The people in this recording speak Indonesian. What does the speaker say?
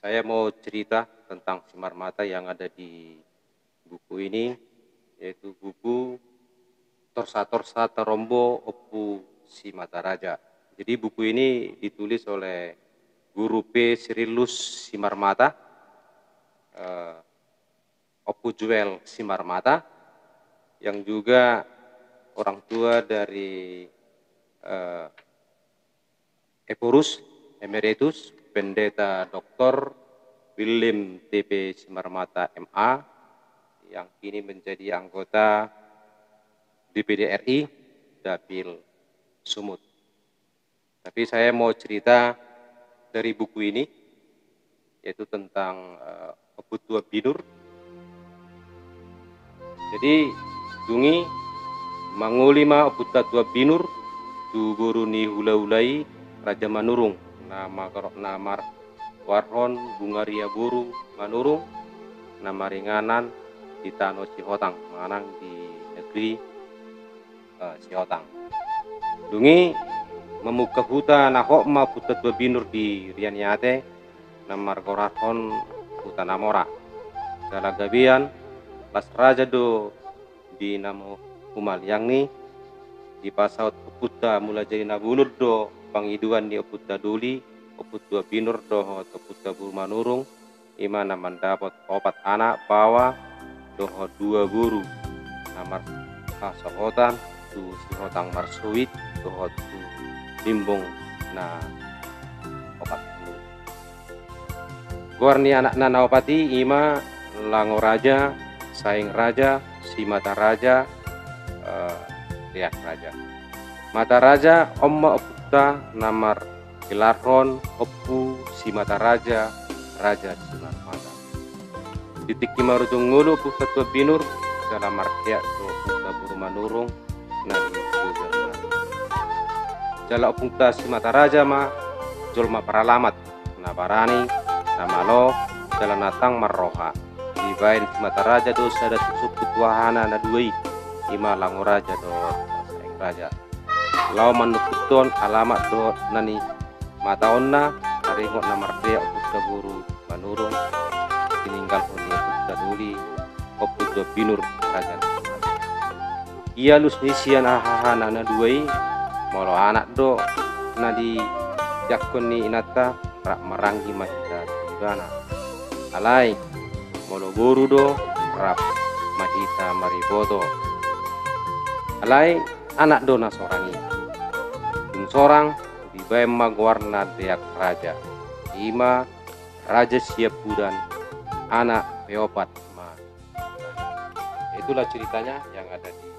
Saya mau cerita tentang Simar Mata yang ada di buku ini, yaitu buku Torsa Torsa Terombo Opu Si Mata Raja. Jadi buku ini ditulis oleh Guru P. Sirilus Simar Mata, uh, Opu Juel Simar Mata, yang juga orang tua dari uh, Epurus Emeritus Pendeta Dr. William TP Simarmata MA yang kini menjadi anggota DPD RI Dapil Sumut. Tapi saya mau cerita dari buku ini yaitu tentang uh, Kebutua Binur. Jadi dungi mangulima Obuta Tua Binur tu guru ni hula-hulai Raja Manurung nama namar warhon bungaria buru manurung nama ringanan di Tano Cihotang manang di negeri uh, Cihotang dungi memuka huta nahok ma putat babinur di Rianiate namar gorahon huta namora. Dalam gabian las raja do di namo umal yang ni di pasau puta mulai jadi nabunut do pangiduan ni oputta duli oputta binur doho oputta burmanurung imana mendapat obat anak bawa doho dua guru. Namar kasahotan tu sihotang marsuit doho tu limbung. Na obat dulu Gorni anak nana opati ima lango raja saing raja si mata raja uh, raja mata raja omma Buddha Namar Kilarhon Oppu Simata Raja Raja Mata Titik Kimarujung Ngulu Buddha Tua Binur Markia Tua Buddha Burumanurung Nadi Jala Opungta Simata Raja Ma Jolma Paralamat Nabarani Namalo Jala Natang Marroha. Dibain Simata Raja dosa ada tusuk ketuahana naduai Ima Lango Raja do Raja lau manukuton alamat do nani. Mataonna haringot na martea oputta buru manurung tininggal undi oputta duli oputta binur rajan ia lus nisian ahaha nana duai. Molo anak do nadi yakun ni inata rak marangi mahita tibana alai molo guru do rak mahita mariboto alai anak do nasorangi seorang di bema warna deak raja ima raja siap budan anak peopat ma. Itulah ceritanya yang ada di